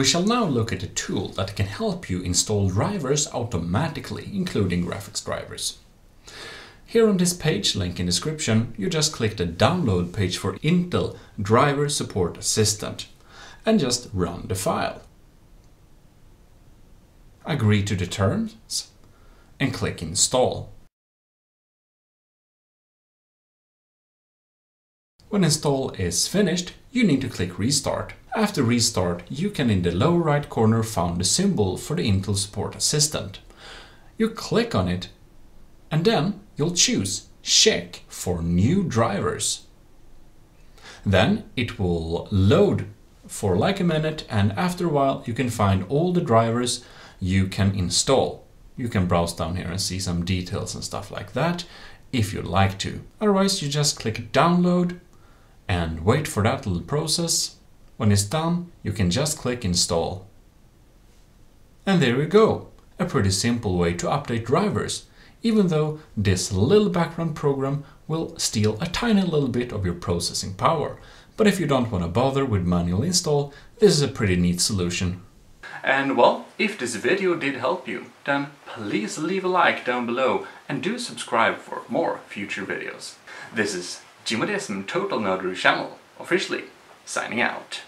We shall now look at a tool that can help you install drivers automatically, including graphics drivers. Here on this page, link in description, you just click the download page for Intel Driver Support Assistant and just run the file. Agree to the terms and click install. When install is finished, you need to click restart. After restart, you can in the lower right corner find the symbol for the Intel Support Assistant. You click on it and then you'll choose check for new drivers. Then it will load for like a minute and after a while you can find all the drivers you can install. You can browse down here and see some details and stuff like that if you'd like to. Otherwise you just click download and wait for that little process. When it's done, you can just click install. And there we go, a pretty simple way to update drivers, even though this little background program will steal a tiny little bit of your processing power. But if you don't want to bother with manual install, this is a pretty neat solution. And well, if this video did help you, then please leave a like down below and do subscribe for more future videos. This is Gmodism Total Nerdery channel, officially signing out.